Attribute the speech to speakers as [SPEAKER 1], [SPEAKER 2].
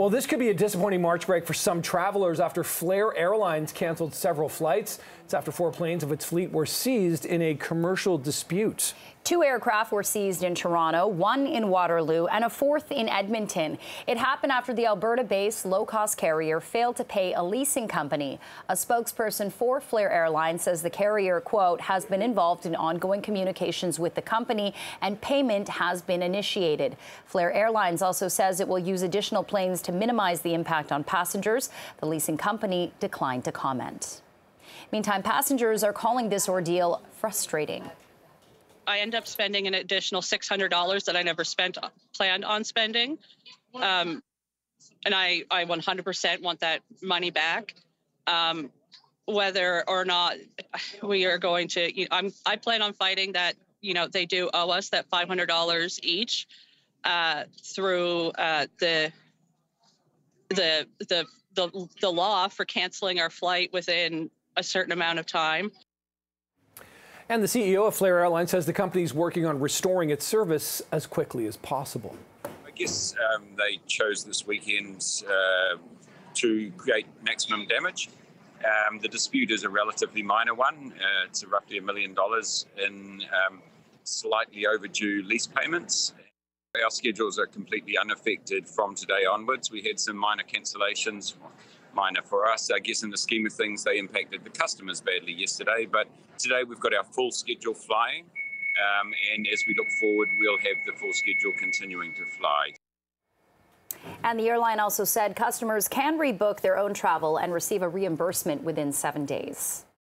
[SPEAKER 1] Well, this could be a disappointing March break for some travelers after Flair Airlines canceled several flights. It's after four planes of its fleet were seized in a commercial dispute.
[SPEAKER 2] Two aircraft were seized in Toronto, one in Waterloo, and a fourth in Edmonton. It happened after the Alberta based low cost carrier failed to pay a leasing company. A spokesperson for Flair Airlines says the carrier, quote, has been involved in ongoing communications with the company and payment has been initiated. Flair Airlines also says it will use additional planes to minimize the impact on passengers. The leasing company declined to comment. Meantime, passengers are calling this ordeal frustrating.
[SPEAKER 3] I end up spending an additional $600 that I never spent planned on spending. Um, and I, I 100% want that money back. Um, whether or not we are going to, you know, I'm, I plan on fighting that, you know, they do owe us that $500 each uh, through uh, the, the, the, the, the law for canceling our flight within a certain amount of time.
[SPEAKER 1] And the CEO of Flair Airlines says the company is working on restoring its service as quickly as possible.
[SPEAKER 4] I guess um, they chose this weekend uh, to create maximum damage. Um, the dispute is a relatively minor one. Uh, it's roughly a million dollars in um, slightly overdue lease payments. Our schedules are completely unaffected from today onwards. We had some minor cancellations minor for us. I guess in the scheme of things, they impacted the customers badly yesterday, but today we've got our full schedule flying. Um, and as we look forward, we'll have the full schedule continuing to fly.
[SPEAKER 2] And the airline also said customers can rebook their own travel and receive a reimbursement within seven days.